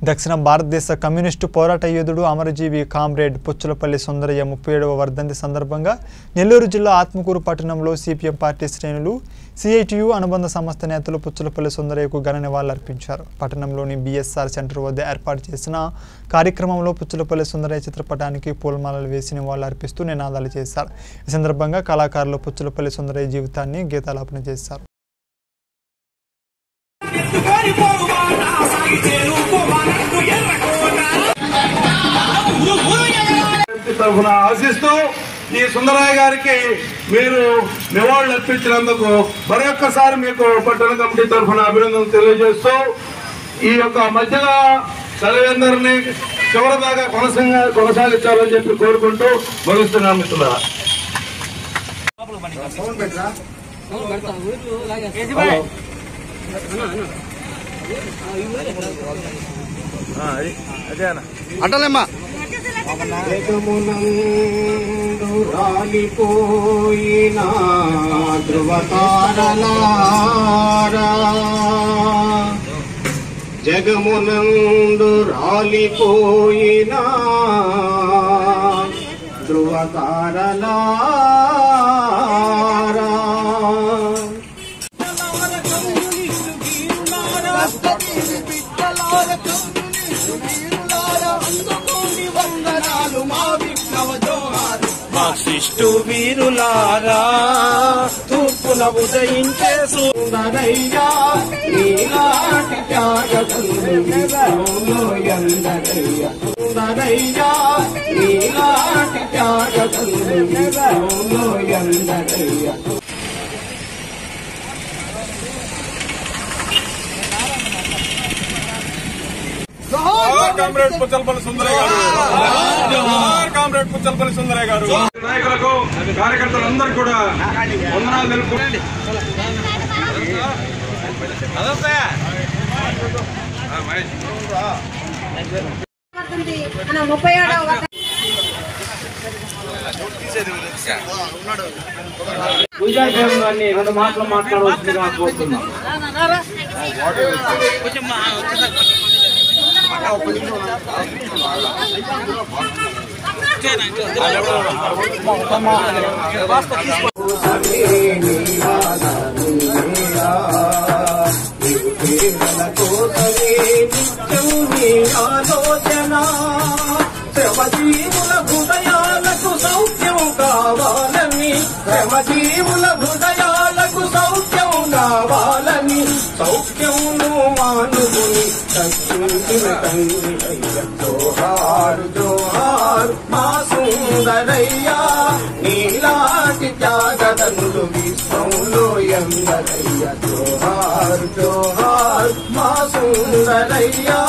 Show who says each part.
Speaker 1: దక్షిణ భారతదేశ కమ్యూనిస్టు పోరాట యోధుడు అమరజీవి కామ్రేడ్ పుచ్చులపల్లి సుందరయ్య ముప్పై ఏడవ వర్ధంతి సందర్భంగా నెల్లూరు జిల్లా ఆత్మకూరు పట్టణంలో సిపిఎం పార్టీ శ్రేణులు సిఐటియు అనుబంధ సంస్థ నేతలు పుచ్చలపల్లి సుందరయ్యకు ఘన నివాళులర్పించారు. పట్టణంలోని బీఎస్ఆర్ సెంటర్ వద్ద ఏర్పాటు చేసిన కార్యక్రమంలో పుచ్చలపల్లి సుందరయ్య చిత్రపటానికి పూలమాలలు వేసి నివాళులర్పిస్తూ నినాదాలు చేశారు. ఈ సందర్భంగా కళాకారులు పుచ్చులపల్లి సుందరయ్య జీవితాన్ని గీతాలాపన చేశారు.
Speaker 2: తరఫున ఆశిస్తూ ఈ సుందరయ్య గారికి మీరు నివాళులు అర్పించినందుకు మరొక్కసారి మీకు పట్టణ కమిటీ తరఫున అభినందనలు తెలియజేస్తూ ఈ యొక్క మధ్యలో చదివేందరినీ చివరి దాకా కొనసాగ కొనసాగించాలని చెప్పి కోరుకుంటూ ముగిస్తున్నాం మిత్రులారా.
Speaker 3: అంటలేమ్మా
Speaker 4: జగమునందు రాలిపోయిన ధృవతారలారా జగమునందు రాలిపోయిన ధృవతారలారా
Speaker 5: మార్క్సిస్టు వీరులారా తూర్పుల ఉదయించే
Speaker 4: సుందరయ్యా నీలాంటి త్యాగదులు సుందరయ్యా నీలాంటి త్యాగదులు ఎందరయ్యా
Speaker 2: కామ్రేడ్ పుచ్చలపల్లి సుందరయ్య గారు. జోహార్ కామ్రేడ్ పుచ్చలపల్లి సుందరయ్య గారు. నాయకులకు కార్యకర్తలందరూ కూడా వందనాలు తెలుపుకుంటూ
Speaker 6: మన ముప్పై ఏడవ
Speaker 4: రెండు మాటలు మాట్లాడవలసిందిగా కోరుతున్నాం. శ్రమజీవుల హృదయాలకు సౌఖ్యం కావాలని శ్రమజీవుల హృదయాలకు సౌఖ్యం కావాలని సౌఖ్యమును మానుగు జోహారు జోహారు మా సుందరయ్యా నీలాటి త్యాగదనులు విశ్వంలో ఎందరయ్య. జోహారు జోహారు మా సుందరయ్యా.